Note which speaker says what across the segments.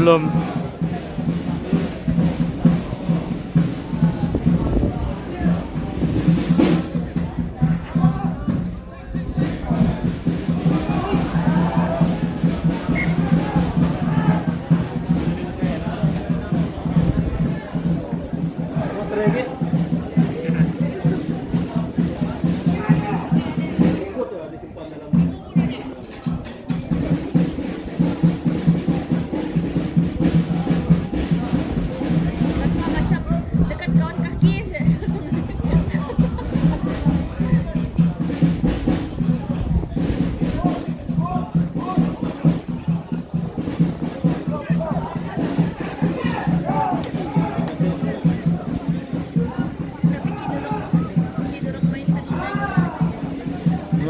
Speaker 1: problem.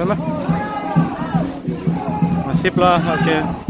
Speaker 1: Lah. Nasib lah, oke.
Speaker 2: Kamu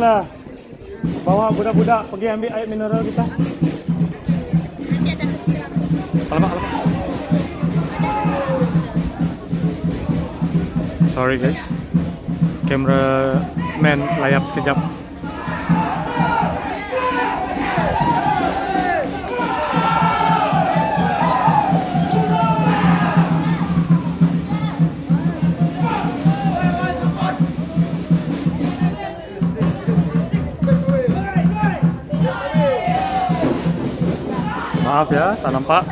Speaker 1: Haslah. Bawa budak-budak pergi ambil air mineral kita. Alamak, alamak. Sorry guys. Kamera man layap sekejap. Maaf ya, tak nampak.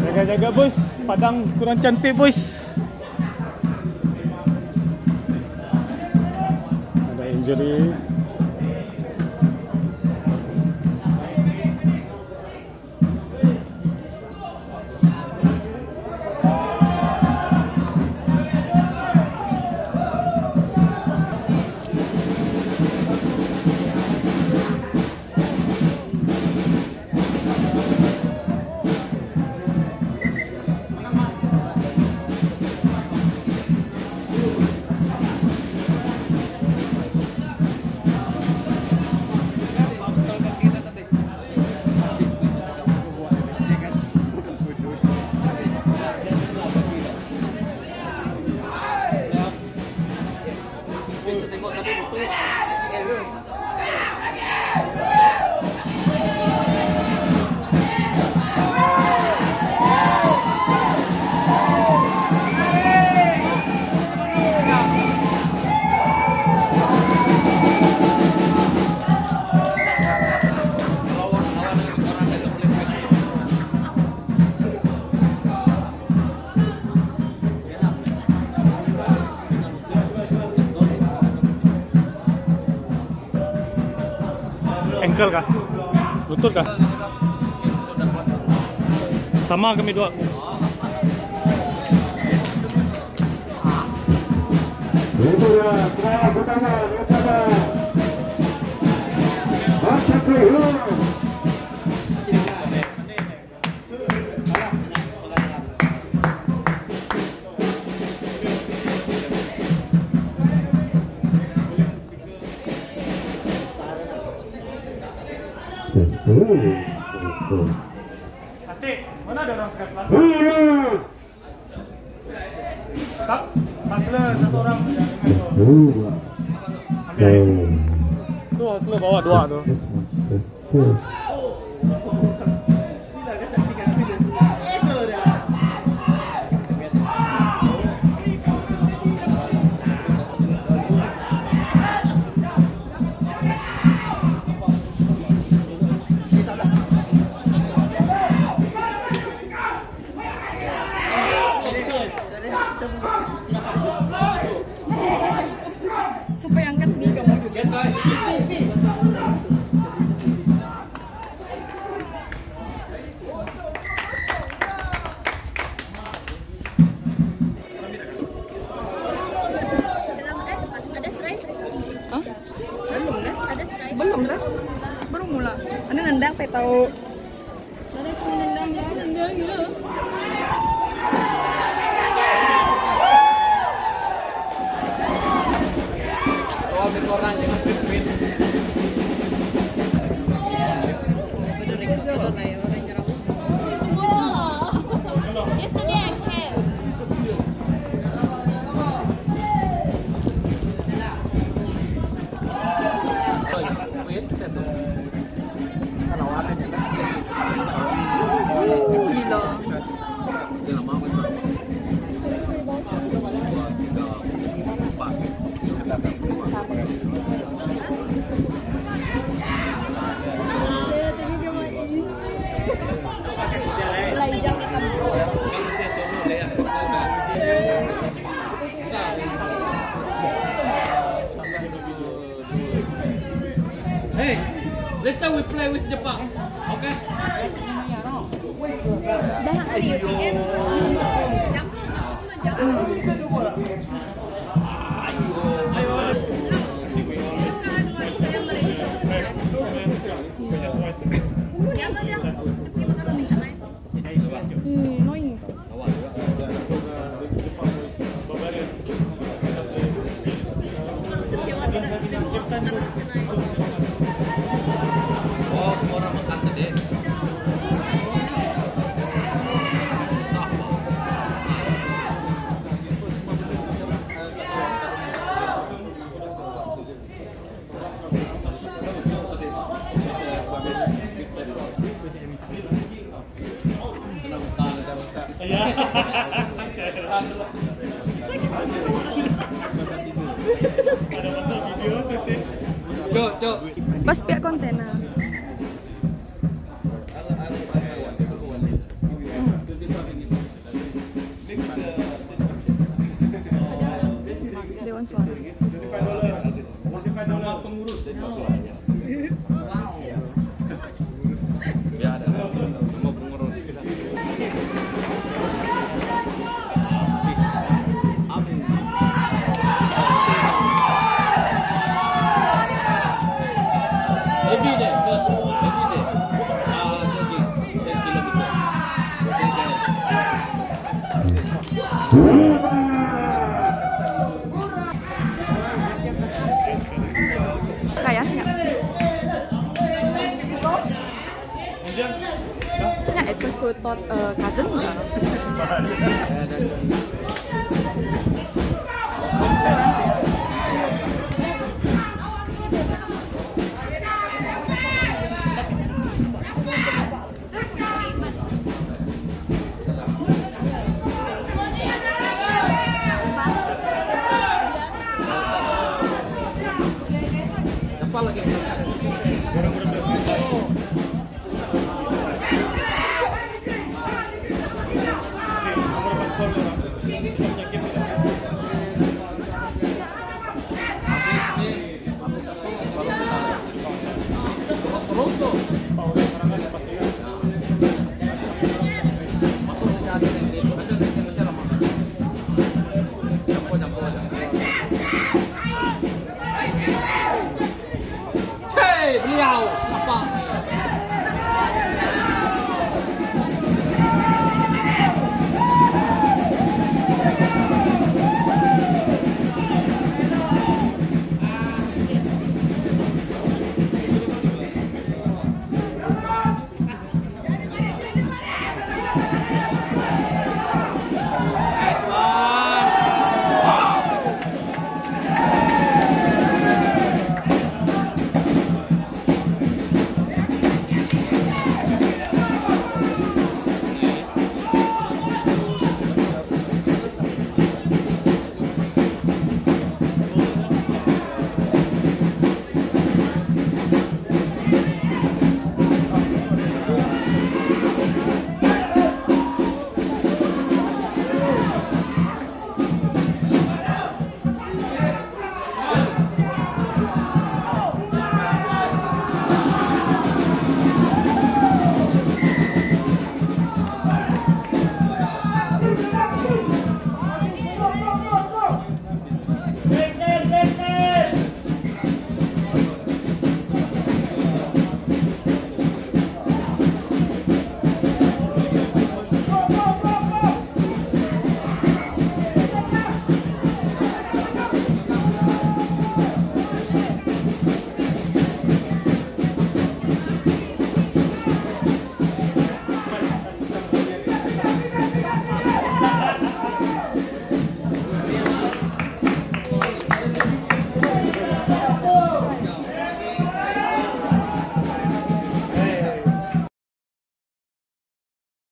Speaker 1: Jaga-jaga bos, padang kurang cantik bos. Anjali Ankle kah? Kah? Sama kami dua.
Speaker 3: Itu ya, daripada Masa Krihul.
Speaker 1: Tak, Hasler satu orang.
Speaker 3: Dua.
Speaker 1: Ambil air. Tu Hasler bawa dua tu.
Speaker 2: Teh tahu.
Speaker 4: OK Cok, cok.
Speaker 2: Pas pihak kontena. Dewan suara.
Speaker 4: Ya ikut tot, uh,
Speaker 2: cousin?